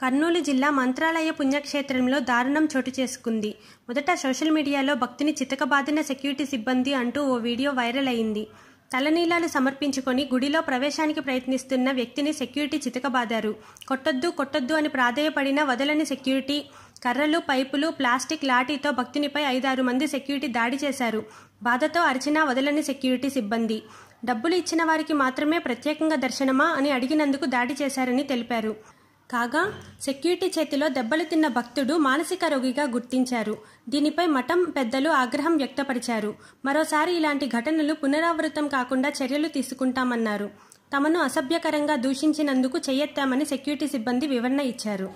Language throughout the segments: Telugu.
కర్నూలు జిల్లా మంత్రాలయ పుణ్యక్షేత్రంలో దారుణం చోటు చేసుకుంది. మొదట సోషల్ మీడియాలో భక్తిని చితకబాదిన సెక్యూరిటీ సిబ్బంది అంటూ ఓ వీడియో వైరల్ అయింది. తలనీలాలు సమర్పించుకొని గుడిలో ప్రవేశానికి ప్రయత్నిస్తున్న వ్యక్తిని సెక్యూరిటీ చితకబాదారు. కొట్టొద్దు కొట్టొద్దు అని ప్రాధేయపడిన వదలని సెక్యూరిటీ కర్రలు పైపులు ప్లాస్టిక్ లాఠీతో భక్తునిపై ఐదారు మంది సెక్యూరిటీ దాడి చేశారు. బాధతో అరిచినా వదలని సెక్యూరిటీ సిబ్బంది. డబ్బులు ఇచ్చిన వారికి మాత్రమే ప్రత్యేకంగా దర్శనమా అని అడిగినందుకు దాడి చేశారని తెలిపారు. కాగా సెక్యూరిటీ చేతిలో దెబ్బలు తిన్న భక్తుడు మానసిక రోగిగా గుర్తించారు. దీనిపై మఠం పెద్దలు ఆగ్రహం వ్యక్తపరిచారు. మరోసారి ఇలాంటి ఘటనలు పునరావృతం కాకుండా చర్యలు తీసుకుంటామన్నారు. తమను అసభ్యకరంగా దూషించినందుకు చేయెత్తామని సెక్యూరిటీ సిబ్బంది వివరణ ఇచ్చారు.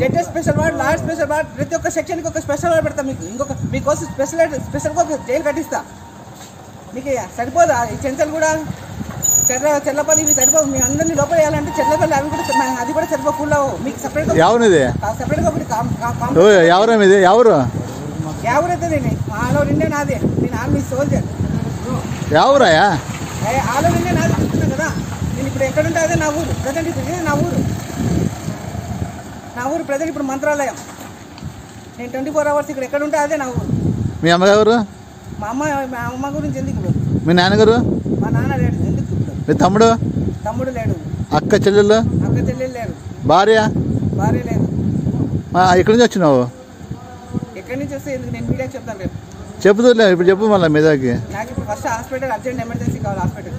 Judges special ward lord special ward ప్రతి ఒక్క సెక్షన్కి ఒక స్పెషల్ వార్డ్ పెడతా మీకు. ఇంకొక మీకోసం స్పెషల్ స్పెషల్గా ఒక జైలు కట్టిస్తా. మీకు సరిపోదా? ఈ చెంచలు కూడా చెర్ల చెర్లపల్లి ఇవి సరిపోవు. మీ అందరినీ లోపల వేయాలంటే చెర్లపల్లి అవి కూడా అది కూడా సరిపో ఫుల్ మీకు సపరేట్గా ఎవరిది సపరేట్గా ఒకటి ఎవరా ఎవరు ఎవరైతే నేను ఆలో నిండే నాదే. నేను ఆర్మీ సోల్జర్ ఎవరాయా ఆలో నిండే నాది. చెప్తున్నా కదా. నేను ఇప్పుడు ఎక్కడుంటే అదే నా ఊరు. ప్రజెంట్ ఇప్పుడు ఇదే నా ఊరు. నా ఊరు ప్రజెంట్ ఇప్పుడు మంత్రాలయం. నేను ట్వంటీ ఫోర్ అవర్స్ ఇక్కడ ఎక్కడుంటే అదే నా ఊరు. మీ అమ్మగారు? మా అమ్మ మా అమ్మ గురించి ఎందుకు ఇప్పుడు? మీ నాన్నగారు? మా నాన్న లేడు ఎందుకు ఇప్పుడు? మీ తమ్ముడు? తమ్ముడు లేడు. అక్క చెల్లెళ్ళు? అక్క చెల్లెలు లేరు. భార్య? భార్య లేదు. ఎక్కడి నుంచి వచ్చినావు? ఎక్కడి నుంచి వస్తే ఎందుకు? నేను మీడియాకి చెప్తాను రేపు. చెప్పుదులే ఇప్పుడు చెప్పు మళ్ళీ మీదకి నాకు ఇప్పుడు ఫస్ట్ హాస్పిటల్ అర్జెంట్ ఎమర్జెన్సీ కావాలి హాస్పిటల్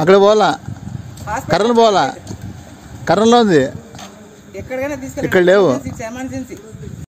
అక్కడ పోవాలా? కర్రలు పోవాలా? కర్రలో ఉంది? ఎక్కడికైనా తీసుకెళ్ళి ఇక్కడ లేవు. ఎమర్జెన్సీ